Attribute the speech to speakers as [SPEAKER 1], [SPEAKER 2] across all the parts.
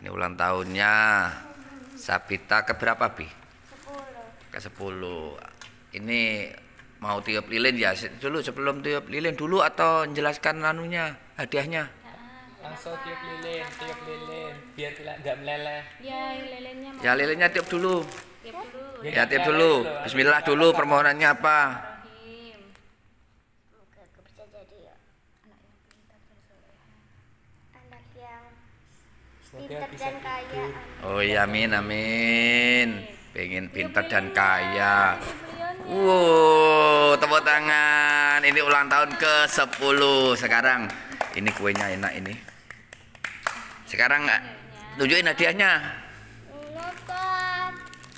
[SPEAKER 1] Ini ulang tahunnya Sabita ke berapa, Bi?
[SPEAKER 2] 10
[SPEAKER 1] Ke 10. Ini mau tiup lilin ya dulu sebelum tiup lilin dulu atau menjelaskan anunya hadiahnya
[SPEAKER 3] Langsung tiup lilin, tiup lilin, biar tidak meleleh.
[SPEAKER 4] Ya, lelennya mau
[SPEAKER 1] ya lilinnya tiup dulu
[SPEAKER 4] tiup dulu.
[SPEAKER 1] ya tiup dulu Bismillah dulu permohonannya apa
[SPEAKER 4] Rahim.
[SPEAKER 2] Semoga aku bisa jadi anak yang
[SPEAKER 3] Semoga
[SPEAKER 2] pintar dan kaya
[SPEAKER 1] oh iya amin amin. Pengen pintar dan kaya. Wow tepuk tangan. Ini ulang tahun ke 10 sekarang. Ini kuenya enak ini. Sekarang eh, tunjukin hadiahnya.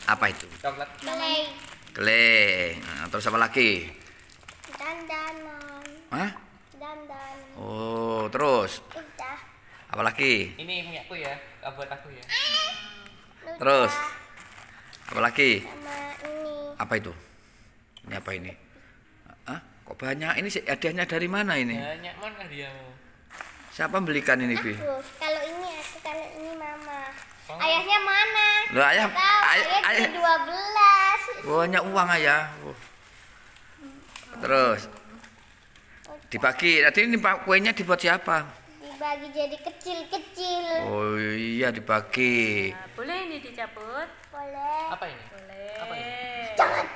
[SPEAKER 1] Apa itu?
[SPEAKER 3] Coklat.
[SPEAKER 1] Nah, terus apa lagi?
[SPEAKER 2] dandanan
[SPEAKER 1] Hah?
[SPEAKER 2] dandan
[SPEAKER 1] Oh, terus apa lagi?
[SPEAKER 3] Ini punya aku ya, buat aku ya.
[SPEAKER 1] Terus apa lagi?
[SPEAKER 2] sama ini
[SPEAKER 1] Apa itu? Ini apa ini? Hah? Kok banyak? Ini sih hadiahnya dari mana ini?
[SPEAKER 3] Banyak mana diamu?
[SPEAKER 1] Siapa belikan ini, Bi?
[SPEAKER 2] kalau ini aku kalau ini mama
[SPEAKER 3] Oh.
[SPEAKER 2] ayahnya mana
[SPEAKER 1] Loh, ayah,
[SPEAKER 2] tahu
[SPEAKER 1] ayah,
[SPEAKER 2] ayah
[SPEAKER 1] ayah.
[SPEAKER 2] dua belas
[SPEAKER 1] Banyak uang ayah. Oh. Terus dibagi. Tadi ini pak kuenya dibuat siapa?
[SPEAKER 2] Dibagi jadi kecil-kecil
[SPEAKER 1] Oh iya dibagi.
[SPEAKER 4] Nah, boleh ini dicabut?
[SPEAKER 2] boleh
[SPEAKER 3] Apa ini?
[SPEAKER 4] Boleh.
[SPEAKER 3] Apa ini?
[SPEAKER 2] jangan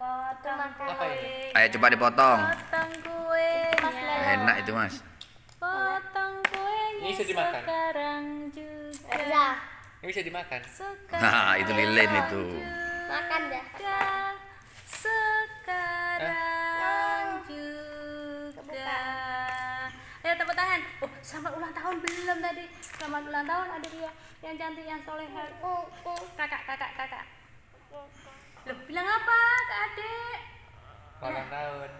[SPEAKER 4] Potong.
[SPEAKER 3] Apa
[SPEAKER 4] kue.
[SPEAKER 3] ini?
[SPEAKER 1] Ayo coba dipotong.
[SPEAKER 4] Potong kue.
[SPEAKER 1] Enak itu mas.
[SPEAKER 4] Potong kuenya
[SPEAKER 3] Ini bisa dimakan?
[SPEAKER 4] sekarang juga.
[SPEAKER 2] ya
[SPEAKER 3] Ini bisa dimakan.
[SPEAKER 4] Sekarang
[SPEAKER 1] Nah itu lilin itu.
[SPEAKER 2] makan dah
[SPEAKER 4] selamat ulang tahun belum tadi. Selamat ulang tahun ada dia yang cantik yang soleha.
[SPEAKER 2] Uh, uh,
[SPEAKER 4] Kakak, kakak, kakak. Loh, bilang apa ke adik?
[SPEAKER 3] Ulang tahun.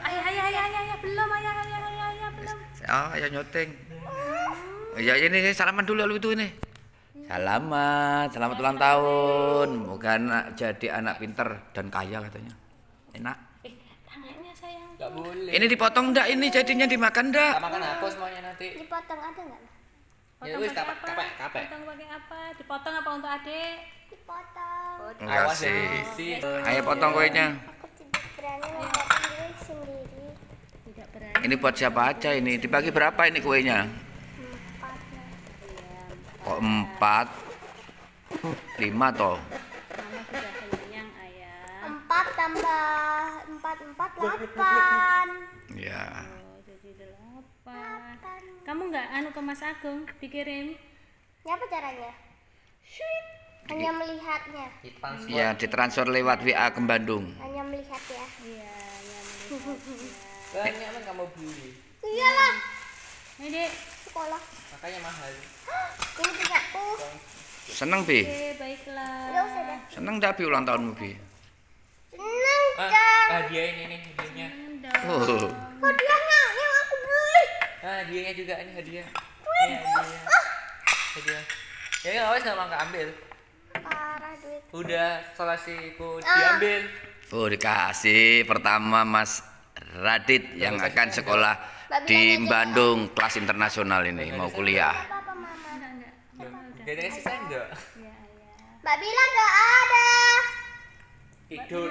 [SPEAKER 4] Ayah, ayah, ayah, ayah, ayah, belum, ayah, ayah, ayah, ayah, belum.
[SPEAKER 1] Oh, ayo nyoteng. Ya ini salaman dulu lalu itu ini. Selamat, selamat ulang tahun. Moga anak jadi anak pinter dan kaya katanya. Enak.
[SPEAKER 4] Eh,
[SPEAKER 3] boleh.
[SPEAKER 1] Ini dipotong ndak ini jadinya dimakan ndak?
[SPEAKER 3] Tak makan apa semuanya nanti?
[SPEAKER 2] dipotong ada nggak
[SPEAKER 3] Ya
[SPEAKER 4] Potong
[SPEAKER 3] wis,
[SPEAKER 4] pakai
[SPEAKER 3] kapek,
[SPEAKER 4] apa?
[SPEAKER 3] kapek, kapek.
[SPEAKER 4] Potong pakai apa? Dipotong apa untuk adik?
[SPEAKER 2] dipotong
[SPEAKER 1] Enggak
[SPEAKER 3] Awas ya,
[SPEAKER 1] sih.
[SPEAKER 3] isi.
[SPEAKER 1] Ayo potong kuenya.
[SPEAKER 2] aku tidak berani memotong sendiri
[SPEAKER 4] Tidak berani.
[SPEAKER 1] Ini buat siapa aja ini? Dibagi berapa ini kuenya?
[SPEAKER 2] empatnya
[SPEAKER 1] Kok empat? Lima toh?
[SPEAKER 4] Mama sudah kenyang, ayah.
[SPEAKER 2] empat tambah empat empat delapan
[SPEAKER 1] Ya.
[SPEAKER 4] Oh, jadi delapan. Kamu nggak anu ke Mas Agung dikirim?
[SPEAKER 2] ini apa caranya hanya melihatnya.
[SPEAKER 1] Ya ditransfer lewat WA ke Bandung.
[SPEAKER 2] hanya melihat ya
[SPEAKER 4] Iya, ya melihat.
[SPEAKER 3] Banyak kan kamu beli.
[SPEAKER 2] iyalah
[SPEAKER 4] Ini dek.
[SPEAKER 2] sekolah
[SPEAKER 3] Makanya mahal.
[SPEAKER 2] ini punya aku
[SPEAKER 1] Seneng Bi?
[SPEAKER 4] Oke, baiklah.
[SPEAKER 1] Seneng ndak Bi ulang tahunmu Bi?
[SPEAKER 2] Seneng
[SPEAKER 3] Ah, hadiah ini nih hadiahnya.
[SPEAKER 1] Oh.
[SPEAKER 2] hadiahnya yang aku beli
[SPEAKER 3] Ah, hadiahnya juga ini hadiah. Ini hadiah. Hadiah. Ya nggak awas nggak mau ambil.
[SPEAKER 2] parah duit
[SPEAKER 3] Udah selasiku
[SPEAKER 2] Ah.
[SPEAKER 3] diambil.
[SPEAKER 1] Oh dikasih pertama Mas Radit yang akan sekolah di Bandung kelas internasional ini mau kuliah.
[SPEAKER 2] apa mama
[SPEAKER 4] Enggak, enggak.
[SPEAKER 3] Gak ada sisa enggak?
[SPEAKER 4] Ya,
[SPEAKER 2] mbak bilang nggak ada
[SPEAKER 3] Tidur.